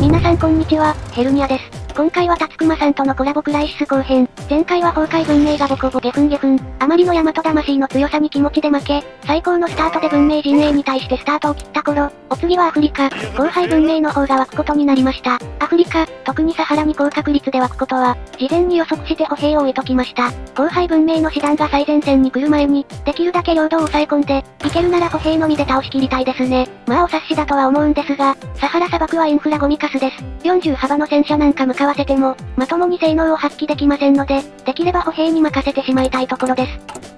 皆さんこんにちは、ヘルニアです。今回はタツクマさんとのコラボクライシス後編。前回は崩壊文明がボコボゲフンゲフン。あまりの大和魂の強さに気持ちで負け、最高のスタートで文明陣営に対してスタートを切った頃、お次はアフリカ、後輩文明の方が湧くことになりました。アフリカ、特にサハラに高確率で湧くことは、事前に予測して歩兵を置いときました。後輩文明の師団が最前線に来る前に、できるだけ領土を抑え込んで、いけるなら歩兵のみで倒し切りたいですね。まあお察しだとは思うんですが、サハラ砂漠はインフラゴミカスです。40幅の戦車なんか向かわせても、まともに性能を発揮できませんので、できれば歩兵に任せてしまいたいところです。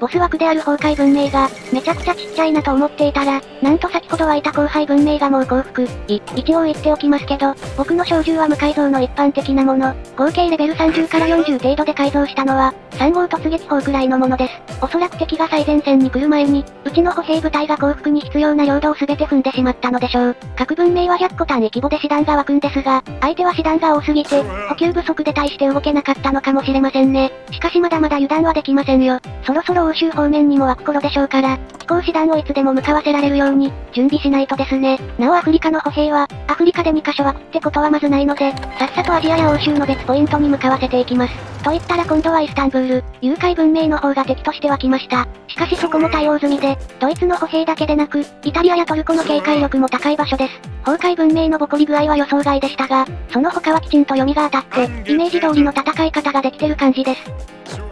ボス枠である崩壊文明が、めちゃくちゃちっちゃいなと思っていたら、なんと先ほど湧いた後輩文明がもう幸福。い、一応言っておきますけど、僕の小銃は無改造の一般的なもの。合計レベル30から40程度で改造したのは、3号突撃砲くらいのものです。おそらく敵が最前線に来る前に、うちの歩兵部隊が幸福に必要な領土を全て踏んでしまったのでしょう。各文明は100個単位規模で師団が湧くんですが、相手は師団が多すぎて、補給不足で対して動けなかったのかもしれませんね。しかしまだまだ油断はできませんよ。そろそろ欧州方面にも湧く頃でしょうから、飛行師団をいつでも向かわせられるように、準備しないとですね。なおアフリカの歩兵は、アフリカで2カ所湧くってことはまずないので、さっさとアジアや欧州の別ポイントに向かわせていきます。と言ったら今度はイスタンブール、誘拐文明の方が敵としては来ました。しかしそこも対応済みで、ドイツの歩兵だけでなく、イタリアやトルコの警戒力も高い場所です。崩壊文明のボコり具合は予想外でしたが、その他はきちんと読みが当たって、イメージ通りの戦い方ができてる感じです。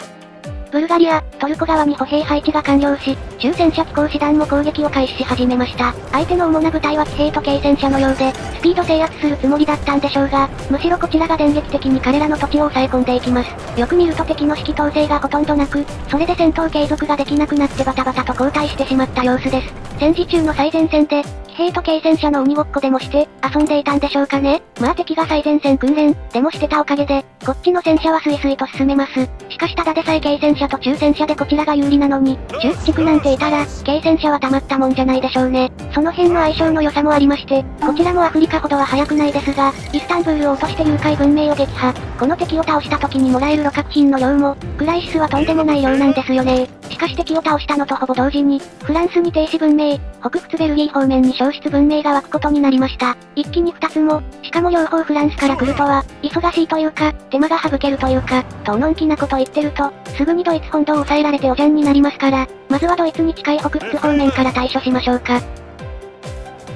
ブルガリア、トルコ側に歩兵配置が完了し、中戦車機構師団も攻撃を開始し始めました。相手の主な部隊は騎兵と軽戦車のようで、スピード制圧するつもりだったんでしょうが、むしろこちらが電撃的に彼らの土地を抑え込んでいきます。よく見ると敵の指揮統制がほとんどなく、それで戦闘継続ができなくなってバタバタと後退してしまった様子です。戦時中の最前線で、騎兵と軽戦車の鬼ごっこでもして、遊んでいたんでしょうかね。まあ敵が最前線訓練、でもしてたおかげで、こっちの戦車はスイスイと進めます。しかしただでさえ軽戦車と中戦車でこちらが有利なのに、中地区なんていたら、軽戦車はたまったもんじゃないでしょうね。その辺の相性の良さもありまして、こちらもアフリカほどは早くないですが、イスタンブールを落として誘拐文明を撃破。この敵を倒した時にもらえる露獲品の量も、クライシスはとんでもない量なんですよね。して木を倒したのとほぼ同時に、フランスに停止文明、北仏ベルギー方面に消失文明が湧くことになりました。一気に2つも、しかも両方フランスから来るとは、忙しいというか、手間が省けるというか、とのんきなこと言ってると、すぐにドイツ本土を抑えられておじゃんになりますから、まずはドイツに近い北仏方面から対処しましょうか。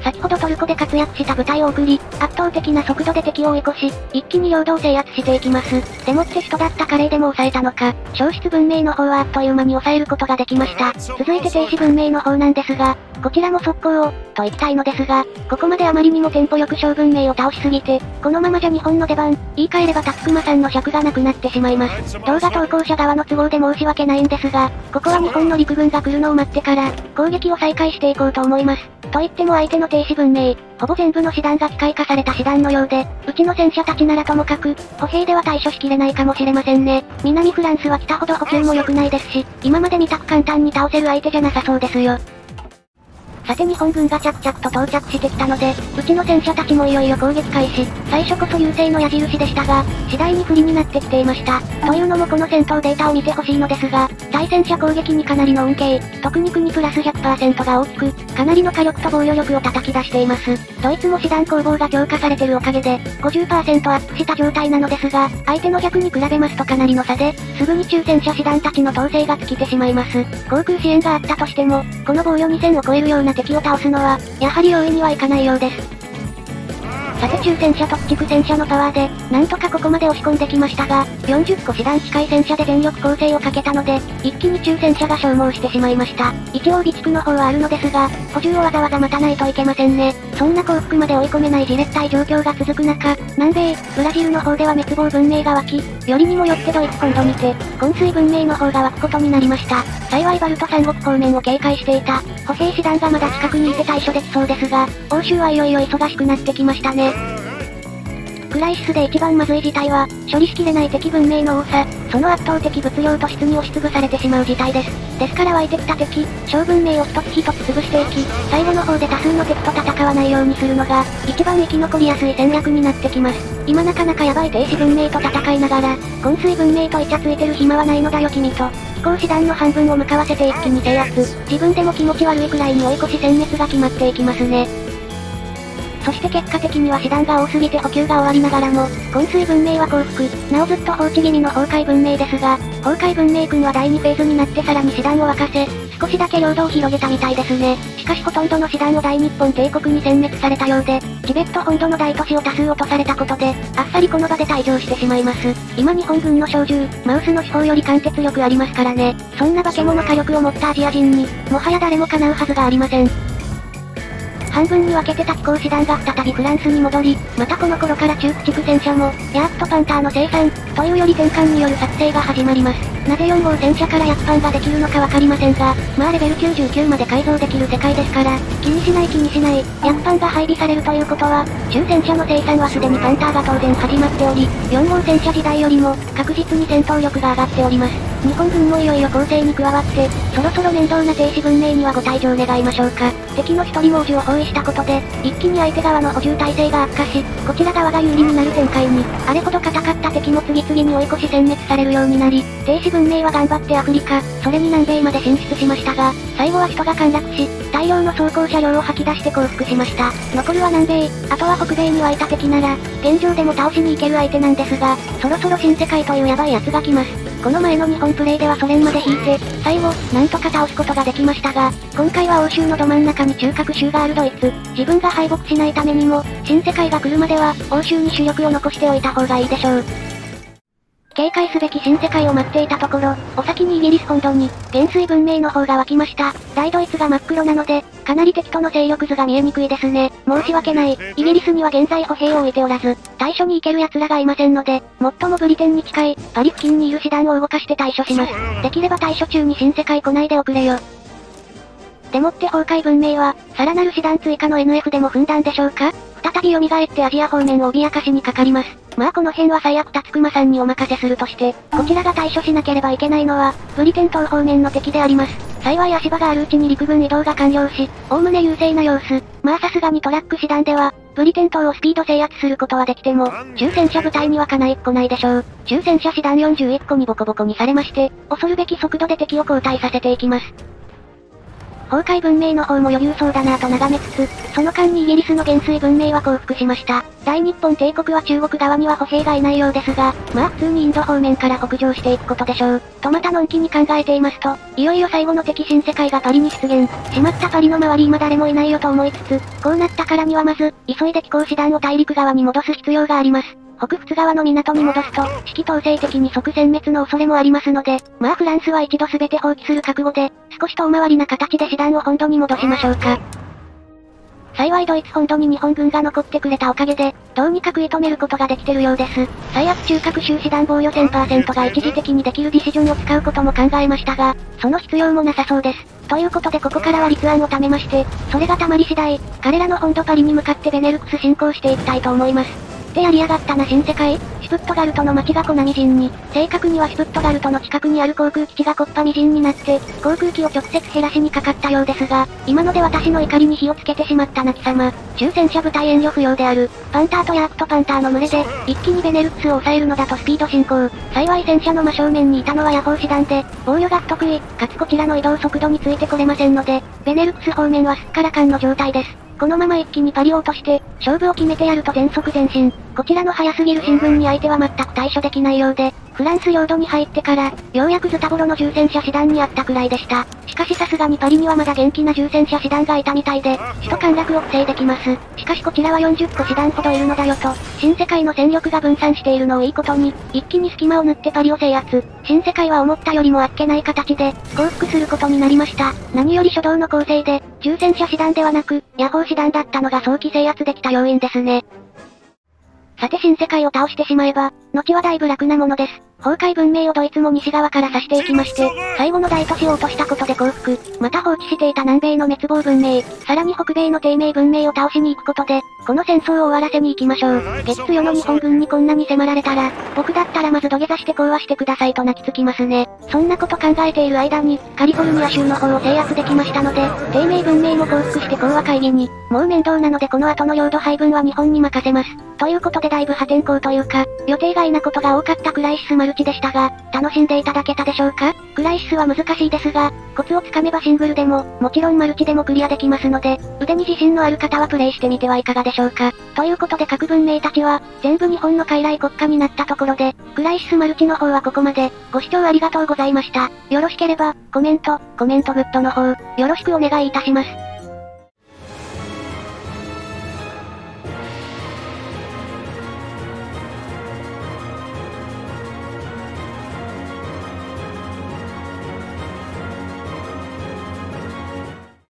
先ほどトルコで活躍した部隊を送り、圧倒的な速度で敵を追い越し、一気に領土を制圧していきます。でもって人だったカレーでも抑えたのか、消失文明の方はあっという間に抑えることができました。続いて停止文明の方なんですが、こちらも速攻を、と言きたいのですが、ここまであまりにもテンポよく小文明を倒しすぎて、このままじゃ日本の出番、言い換えればタツクマさんの尺がなくなってしまいます。動画投稿者側の都合で申し訳ないんですが、ここは日本の陸軍が来るのを待ってから、攻撃を再開していこうと思います。と言っても相手の停止文明、ほぼ全部の師団が機械化された師団のようで、うちの戦車たちならともかく、歩兵では対処しきれないかもしれませんね。南フランスは来たほど補給も良くないですし、今まで見たく簡単に倒せる相手じゃなさそうですよ。さて日本軍が着々と到着してきたので、うちの戦車たちもいよいよ攻撃開始。最初こそ優勢の矢印でしたが、次第に不利になってきていました。というのもこの戦闘データを見てほしいのですが、対戦車攻撃にかなりの恩恵、特に国プラス100%が大きく、かなりの火力と防御力を叩き出しています。ドイツも師団攻防が強化されてるおかげで、50%アップした状態なのですが、相手の逆に比べますとかなりの差で、すぐに中戦車師団たちの統制が尽きてしまいます。航空支援があったとしても、この防御2000を超えるような敵を倒すのは、やはり容易にはいかないようです。さて中戦車と駆逐戦車のパワーで、なんとかここまで押し込んできましたが、40個師団近い戦車で全力攻勢をかけたので、一気に中戦車が消耗してしまいました。一応備蓄の方はあるのですが、補充をわざわざ待たないといけませんね。そんな幸福まで追い込めないじれったい状況が続く中、南米、ブラジルの方では滅亡文明が湧き、よりにもよってドイツ本土にて、昏睡文明の方が湧くことになりました。幸いバルト三国方面を警戒していた、歩兵師団がまだ近くにいて対処できそうですが、欧州はいよいよ忙しくなってきましたね。クライシスで一番まずい事態は、処理しきれない敵文明の多さ、その圧倒的物量と質に押しつぶされてしまう事態です。ですから湧いてきた敵、小文明を一つ一つ潰していき、最後の方で多数の敵と戦わないようにするのが、一番生き残りやすい戦略になってきます。今なかなかヤバい停止文明と戦いながら、昏睡文明とイチャついてる暇はないのだよ君と。飛行士団の半分を向かわせて一気に制圧。自分でも気持ち悪いくらいに追い越し殲滅が決まっていきますね。そして結果的には師団が多すぎて補給が終わりながらも、昏睡文明は降伏、なおずっと放置気味の崩壊文明ですが、崩壊文明君は第2フェーズになってさらに師団を沸かせ、少しだけ領土を広げたみたいですね。しかしほとんどの師団を大日本帝国に殲滅されたようで、チベット本土の大都市を多数落とされたことで、あっさりこの場で退場してしまいます。今日本軍の小銃、マウスの秘宝より貫徹力ありますからね。そんな化け物火力を持ったアジア人に、もはや誰も叶うはずがありません。半分に分けてた飛行士団が再びフランスに戻り、またこの頃から中駆逐戦車も、ヤークとパンターの生産、というより転換による作成が始まります。なぜ4号戦車からヤクパンができるのかわかりませんが、まあレベル99まで改造できる世界ですから、気にしない気にしない、ヤクパンが配備されるということは、中戦車の生産はすでにパンターが当然始まっており、4号戦車時代よりも、確実に戦闘力が上がっております。日本軍もいよいよ攻勢に加わって、そろそろ面倒な停止文明にはご退場願いましょうか。敵の一人猛獣を包囲したことで、一気に相手側の補充体制が悪化し、こちら側が有利になる展開に、あれほど硬かった敵も次々に追い越し殲滅されるようになり、停止文明は頑張ってアフリカ、それに南米まで進出しましたが、最後は人が陥落し、大量の装甲車両を吐き出して降伏しました。残るは南米、あとは北米に湧いた敵なら、現状でも倒しに行ける相手なんですが、そろそろ新世界というヤバい奴が来ます。この前の日本プレイではソ連まで引いて、最後、なんとか倒すことができましたが、今回は欧州のど真ん中に中核州があるドイツ、自分が敗北しないためにも、新世界が来るまでは、欧州に主力を残しておいた方がいいでしょう。警戒すべき新世界を待っていたところ、お先にイギリス本土に、元帥文明の方が湧きました。大ドイツが真っ黒なので、かなり敵との勢力図が見えにくいですね。申し訳ない。イギリスには現在歩兵を置いておらず、対処に行ける奴らがいませんので、最もブリテンに近い、パリ付近にいる師団を動かして対処します。できれば対処中に新世界来ないでおくれよ。でもって崩壊文明は、さらなる師団追加の NF でも踏んだんでしょうか？再び蘇ってアジア方面を脅かしにかかります。まあこの辺は最悪達熊さんにお任せするとして、こちらが対処しなければいけないのは、ブリテン島方面の敵であります。幸い足場があるうちに陸軍移動が完了し、おおむね優勢な様子。まあさすがにトラック師団では、ブリテン島をスピード制圧することはできても、中戦車部隊にはかないっこないでしょう。中戦車師団41個にボコボコにされまして、恐るべき速度で敵を交代させていきます。崩壊文明の方も余裕そうだなぁと眺めつつ、その間にイギリスの元帥文明は降伏しました。大日本帝国は中国側には歩兵がいないようですが、まあ普通にインド方面から北上していくことでしょう。とまたのんきに考えていますと、いよいよ最後の敵新世界がパリに出現。しまったパリの周り今誰もいないよと思いつつ、こうなったからにはまず、急いで飛行士団を大陸側に戻す必要があります。北仏側の港に戻すと、指揮統制的に即殲滅の恐れもありますので、まあフランスは一度全て放棄する覚悟で、少し遠回りな形で師団を本土に戻しましょうか。幸いドイツ本土に日本軍が残ってくれたおかげで、どうにか食い止めることができてるようです。最悪中核収支弾防御1000%が一時的にできるディシジョンを使うことも考えましたが、その必要もなさそうです。ということでここからは立案を貯めまして、それが溜まり次第、彼らの本土パリに向かってベネルクス進行していきたいと思います。ってやりやがったな新世界シュプットガルトの街が粉みじんに、正確にはシュプットガルトの近くにある航空基地がコッパみじんになって、航空機を直接減らしにかかったようですが、今ので私の怒りに火をつけてしまった泣き様。中戦車部隊遠慮不要である、パンターとヤークとパンターの群れで、一気にベネルクスを抑えるのだとスピード進行。幸い戦車の真正面にいたのは野砲師団で、防御が不得意、かつこちらの移動速度についてこれませんので、ベネルクス方面はすっからかんの状態です。このまま一気にパリを落として、勝負を決めてやると全速前進。こちらの早すぎる新聞に相手は全く対処できないようで、フランス領土に入ってから、ようやくズタボロの重戦車師団にあったくらいでした。しかしさすがにパリにはまだ元気な重戦車師団がいたみたいで、首都陥落を防いできます。しかしこちらは40個師団ほどいるのだよと、新世界の戦力が分散しているのをいいことに、一気に隙間を縫ってパリを制圧。新世界は思ったよりもあっけない形で、降伏することになりました。何より初動の構成で、重戦車師団ではなく、野砲師団だったのが早期制圧できた要因ですね。さて新世界を倒してしまえば、後はだいぶ楽なものです。崩壊文明をドイツも西側から指していきまして、最後の大都市を落としたことで降伏、また放置していた南米の滅亡文明、さらに北米の低迷文明を倒しに行くことで、この戦争を終わらせに行きましょう。月強の日本軍にこんなに迫られたら、僕だったらまず土下座して講和してくださいと泣きつきますね。そんなこと考えている間に、カリフォルニア州の方を制圧できましたので、低迷文明も降伏して講和会議に、もう面倒なのでこの後の領土配分は日本に任せます。ということでだいぶ破天荒というか、予定外なことが多かったクライシス丸ルチでしたが、楽しんでいただけたでしょうか？クライシスは難しいですが、コツをつかめばシングルでも、もちろんマルチでもクリアできますので、腕に自信のある方はプレイしてみてはいかがでしょうか？ということで各文明たちは、全部日本の傀儡国家になったところで、クライシスマルチの方はここまで、ご視聴ありがとうございました。よろしければ、コメント、コメントグッドの方、よろしくお願いいたします。